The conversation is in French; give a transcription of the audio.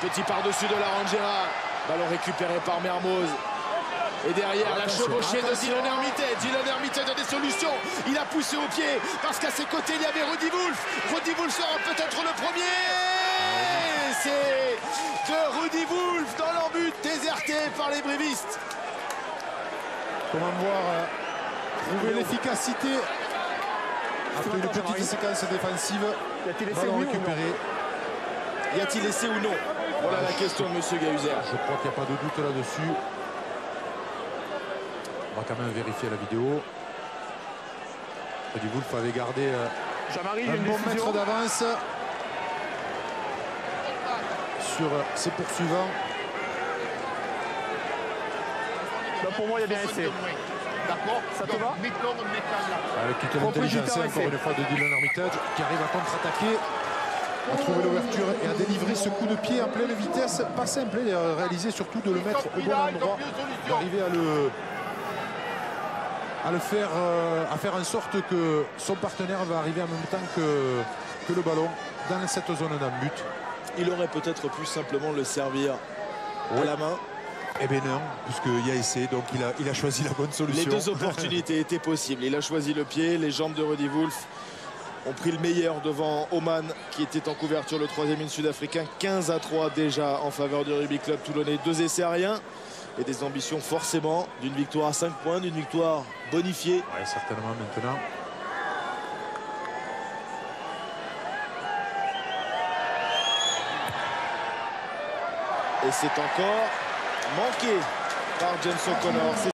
Petit par-dessus de la Rangera. Ballon récupéré par Mermoz. Et derrière, la chevauchée de Dylan Hermitet. Dylan Hermitet a des solutions. Il a poussé au pied parce qu'à ses côtés, il y avait Rudy Wolf. Rudy Wolf sera peut-être le premier. C'est de Rudy Wolf dans leur but, déserté par les brévistes. Comment voir euh, trouver l'efficacité après une petite séquence défensive. Ballon récupéré. Y a-t-il essai ou non Voilà la question, monsieur Gahuzer. Je crois qu'il n'y a pas de doute là-dessus. On va quand même vérifier la vidéo. Freddy Wolf avait gardé un une bon mètre d'avance sur euh, ses poursuivants. Bah, pour moi, il y a bien essai. D'accord Ça te va? Avec toute l'intelligence encore une fois de Dylan Armitage qui arrive à contre-attaquer, à trouver l'ouverture et à ce coup de pied en pleine vitesse. Pas simple, il a réalisé surtout de le mettre au bon endroit, d'arriver à le, à le faire, euh, à faire en sorte que son partenaire va arriver en même temps que, que le ballon dans cette zone d'un but. Il aurait peut-être pu simplement le servir à la main. Eh bien non, puisqu'il y a essai, donc il a, il a choisi la bonne solution. Les deux opportunités étaient possibles. Il a choisi le pied, les jambes de Rudy Wolf ont pris le meilleur devant Oman qui était en couverture le troisième in sud-africain. 15 à 3 déjà en faveur du rugby club toulonnais. Deux essais à rien et des ambitions forcément d'une victoire à 5 points d'une victoire bonifiée. Ouais, certainement maintenant. et c'est encore manqué par James O'Connor